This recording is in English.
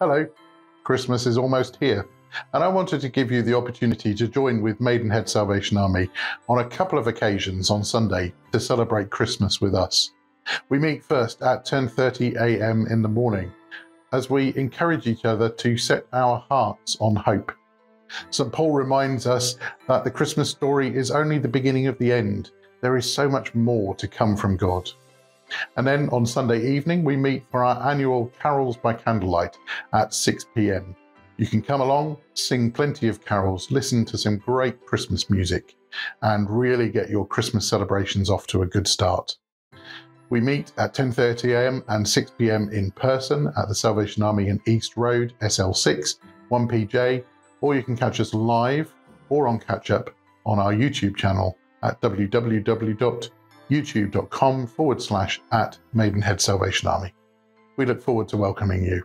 Hello, Christmas is almost here, and I wanted to give you the opportunity to join with Maidenhead Salvation Army on a couple of occasions on Sunday to celebrate Christmas with us. We meet first at 10:30 a.m. in the morning as we encourage each other to set our hearts on hope. St. Paul reminds us that the Christmas story is only the beginning of the end. There is so much more to come from God. And then on Sunday evening, we meet for our annual Carols by Candlelight at 6 pm. You can come along, sing plenty of carols, listen to some great Christmas music, and really get your Christmas celebrations off to a good start. We meet at 10:30 a.m. and 6 p.m. in person at the Salvation Army in East Road, SL6, 1PJ, or you can catch us live or on catch up on our YouTube channel at www youtube.com forward slash at Maidenhead Salvation Army. We look forward to welcoming you.